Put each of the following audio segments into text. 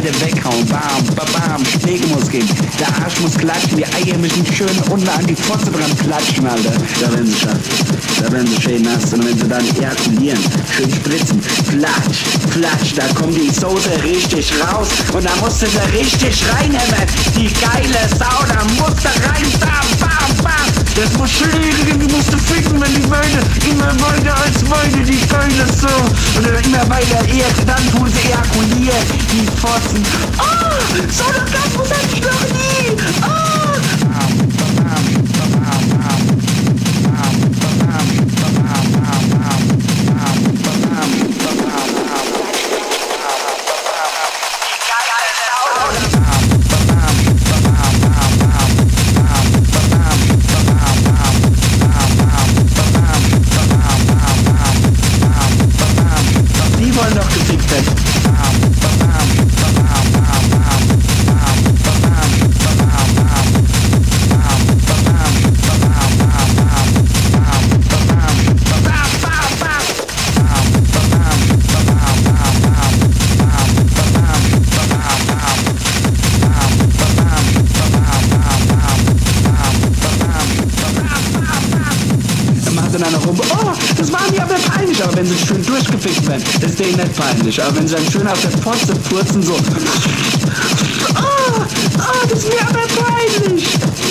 alte weghauen. Bam, bam, bam. Schläge muss gehen. Der Arsch muss klatschen. Die Eier müssen schön unten an die Fotze dran klatschen, Alter. Da werden sie schon. Da werden sie schön nass. Und wenn sie dann ejakulieren, schön spritzen. Flatsch, flatsch. Da kommt die Soße richtig raus. Und da musst du sie richtig reinhämmern. Die geile Sau, da musst du rein. Bam, bam, bam. Das muss schlägen, die musst du ficken, wenn die Beine immer weiter als Beine, die geile Sau. Und immer weiter eher, dann tun sie ejakulieren. Die Fotzen. Oh, so eine Orgasmus hatte ich noch nie. Oh. Sie schön durchgefickt werden, ist denen nicht peinlich. Aber wenn sie dann schön auf der Fotze furzen, so, oh, oh, das ist mir aber peinlich.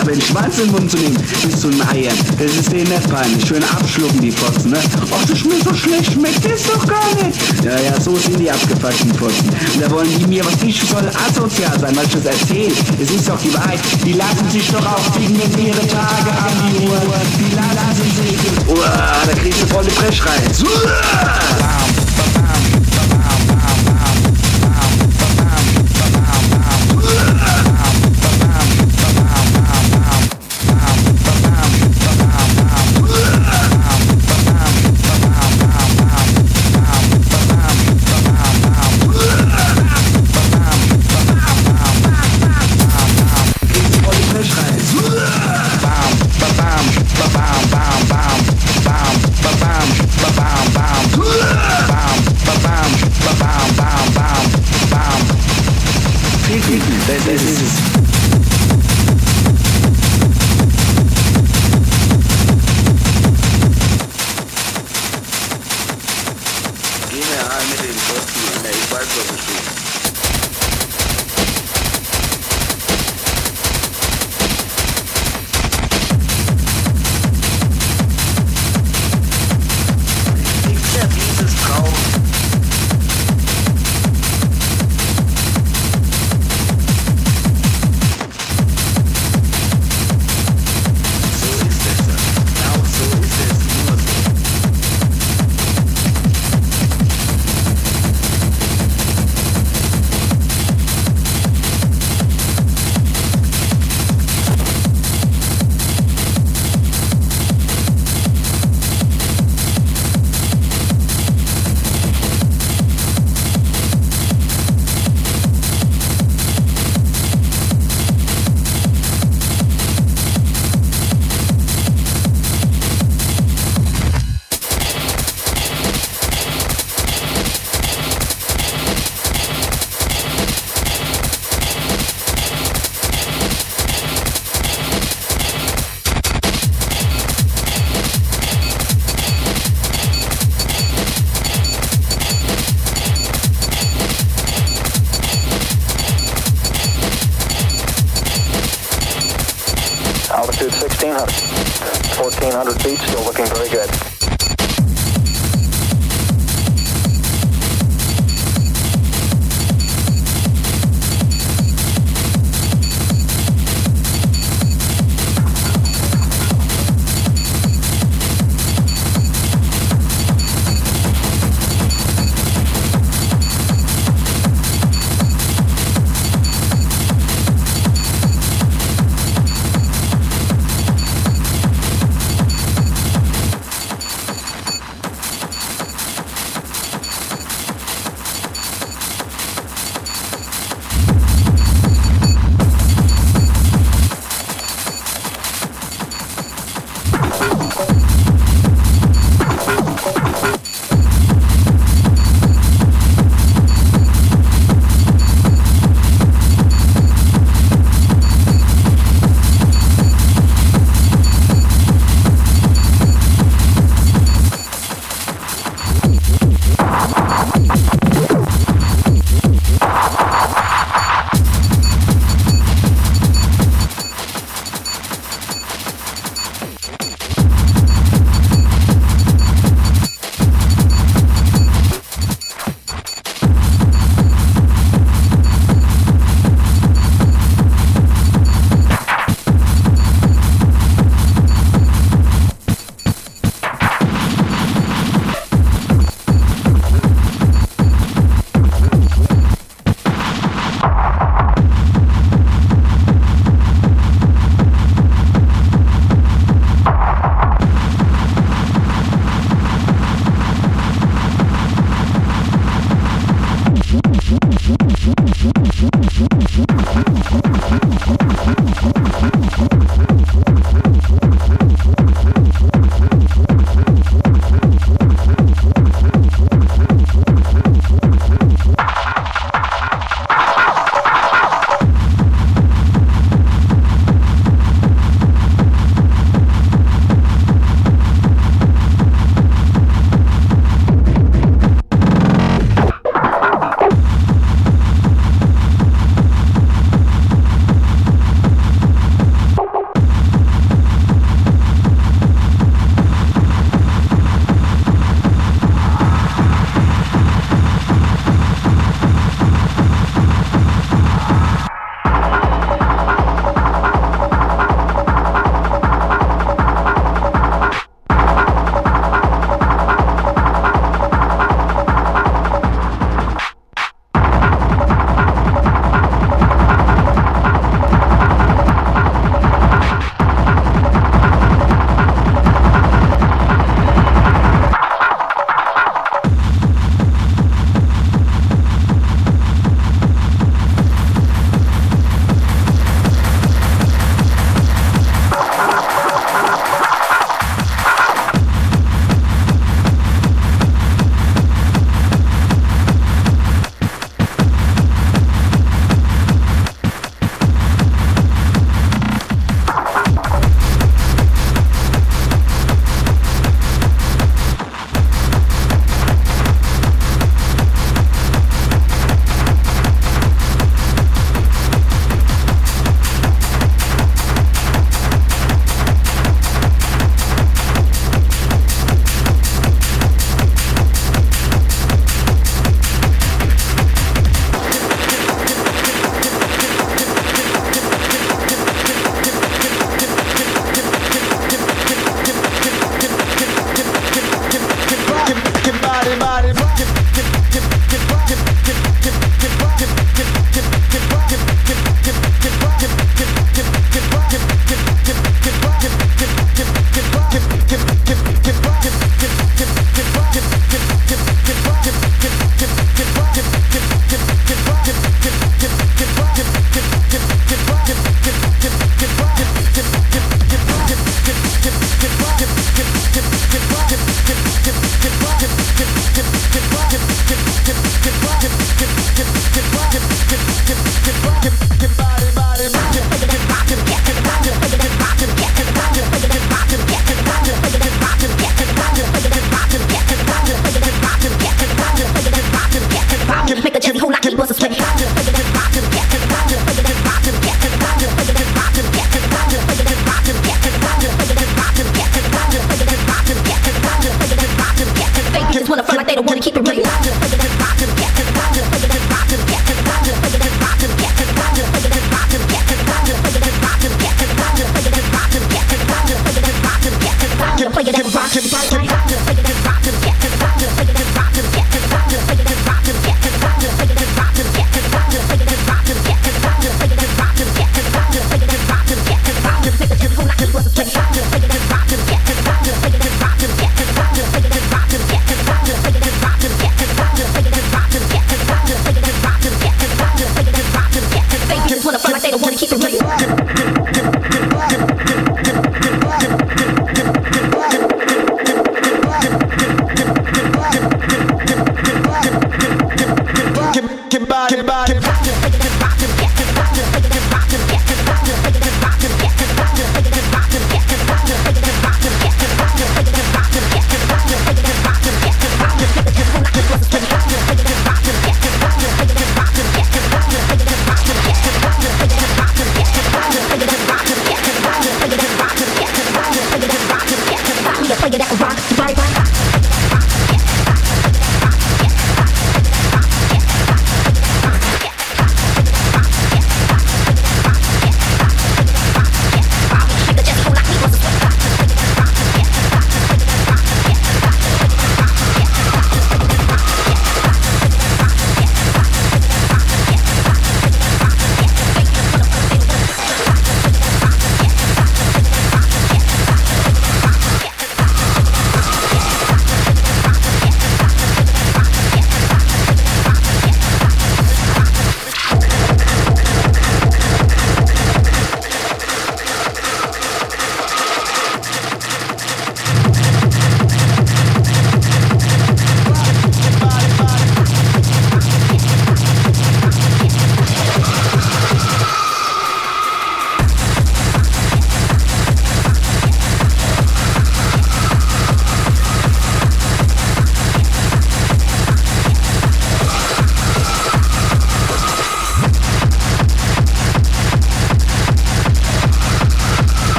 Aber den Schwanz in den Mund zu nehmen, bis zu den Eiern, das ist denen nicht peinlich. Schön abschlucken, die Fotzen, ne? Ach, das schmeckt so schlecht, schmeckt das doch gar nicht. Ja, ja, so sind die abgefuckten Fotzen. Und da wollen die mir, was ich soll, asozial sein, weil ich das erzähle. Es ist doch die Wahrheit. Die lassen sich doch auch wenn ihre Tage an die Uhr. Die lassen sich Uah, da kriegst du voll die Brechreiz. Kriegst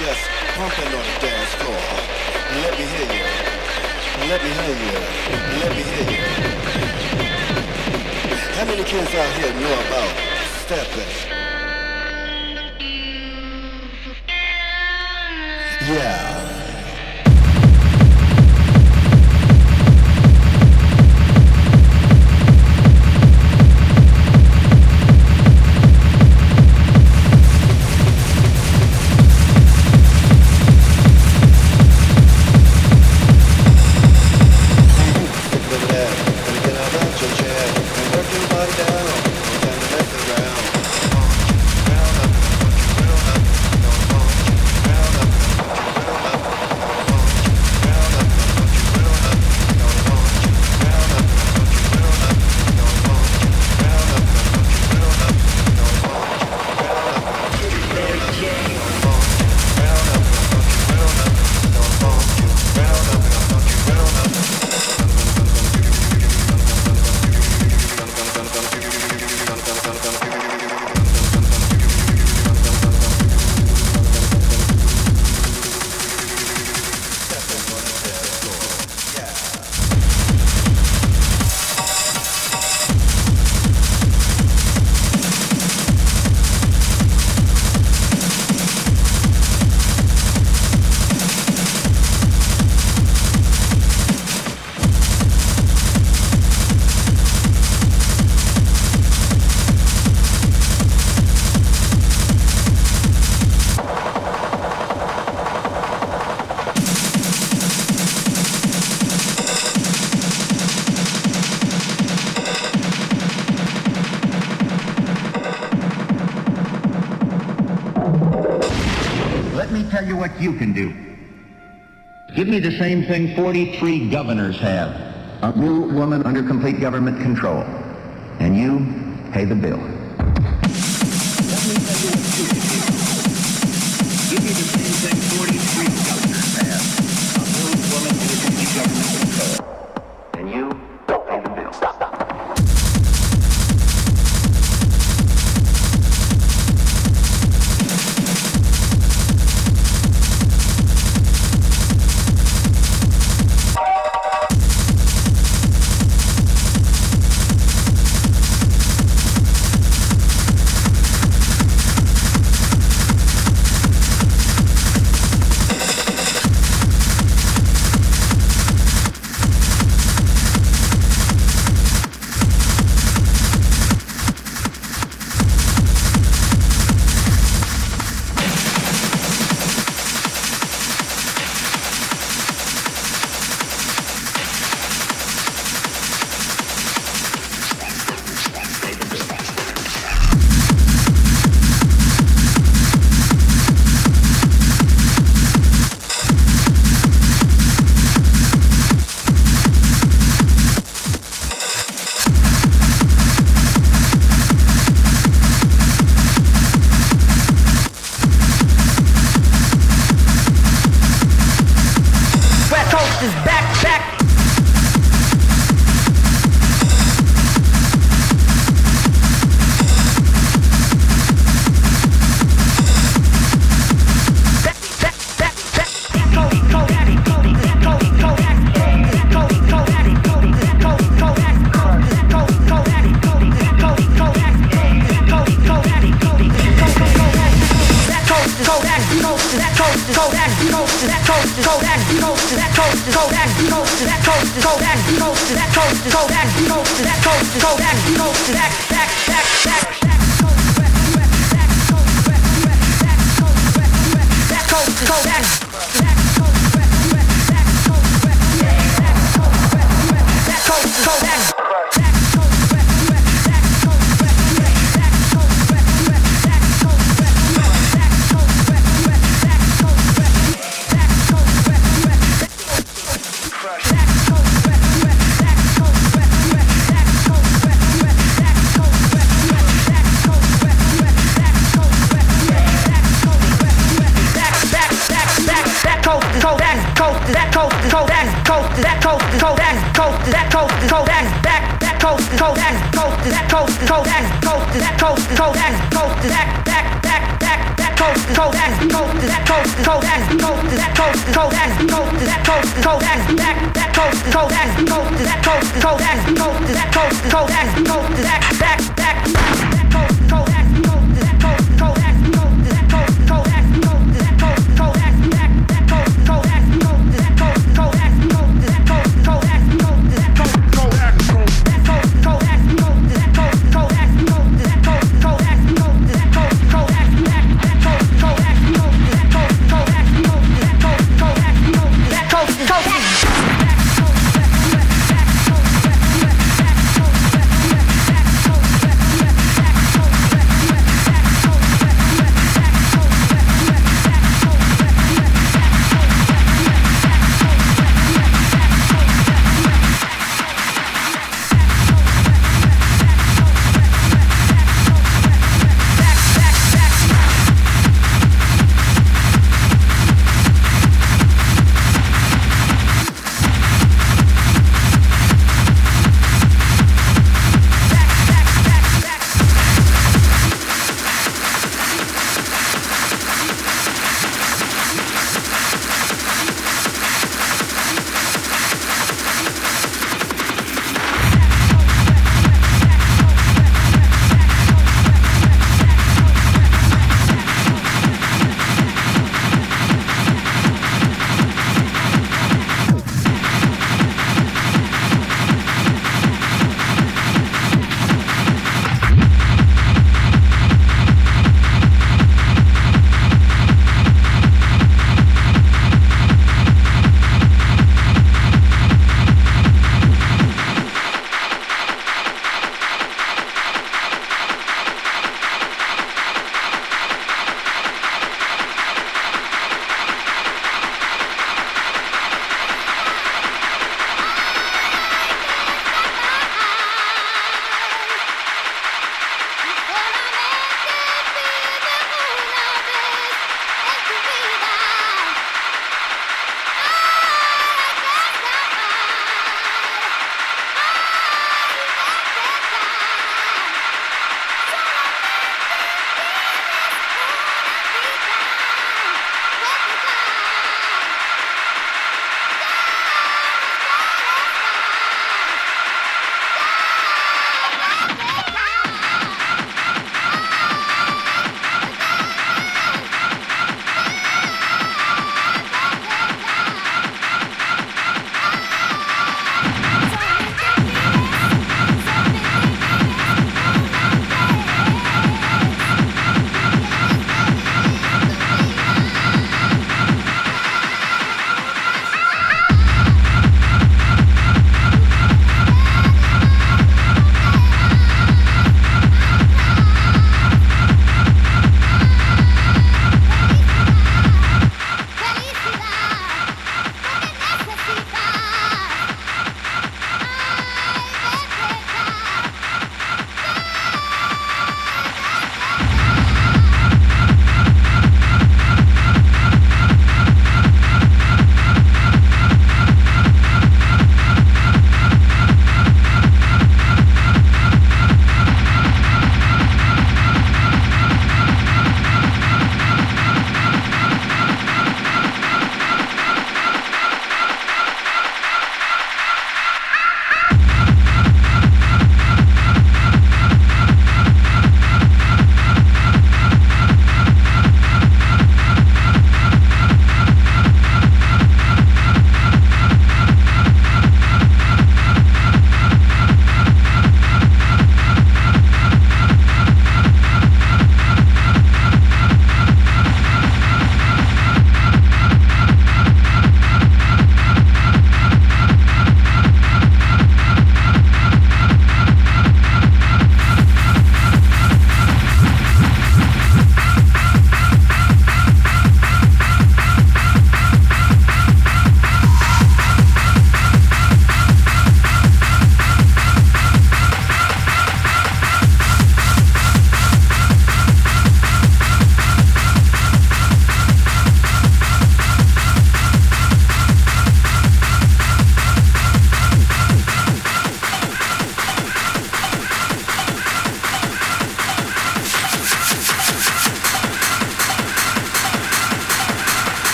just pumping on the dance floor. Let me hear you. Let me hear you. Let me hear you. How many kids out here know about stepping? Yeah. Same thing 43 governors have. A rule woman under complete government control. And you pay the bill. that coast is coast that that that coast is coast that coast is that coast is coast that coast is that coast is coast that coast is that that that that that coast is coast that coast is that coast is coast that coast is that coast is coast that coast is that coast is coast that that that coast is coast that coast is that coast is coast that coast is that coast is coast that coast is that that that